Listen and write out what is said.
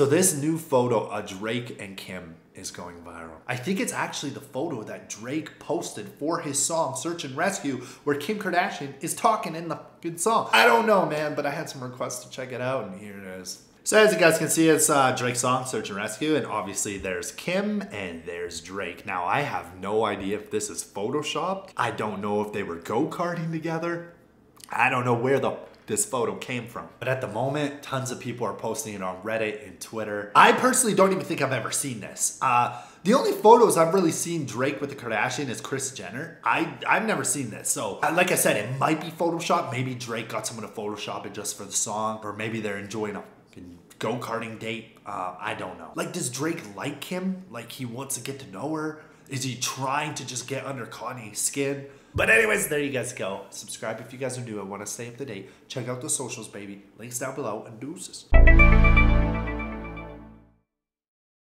So this new photo of Drake and Kim is going viral. I think it's actually the photo that Drake posted for his song Search and Rescue where Kim Kardashian is talking in the good song. I don't know, man, but I had some requests to check it out and here it is. So as you guys can see, it's uh, Drake's song, Search and Rescue, and obviously there's Kim and there's Drake. Now, I have no idea if this is Photoshopped. I don't know if they were go-karting together. I don't know where the this photo came from. But at the moment, tons of people are posting it on Reddit and Twitter. I personally don't even think I've ever seen this. Uh, the only photos I've really seen Drake with the Kardashian is Kris Jenner. I, I've never seen this. So, uh, like I said, it might be Photoshop. Maybe Drake got someone to Photoshop it just for the song, or maybe they're enjoying a go karting date. Uh, I don't know. Like, does Drake like Kim? Like, he wants to get to know her? Is he trying to just get under Kanye's skin? But anyways, there you guys go. Subscribe if you guys are new and want to stay up to date. Check out the socials, baby. Links down below and deuces.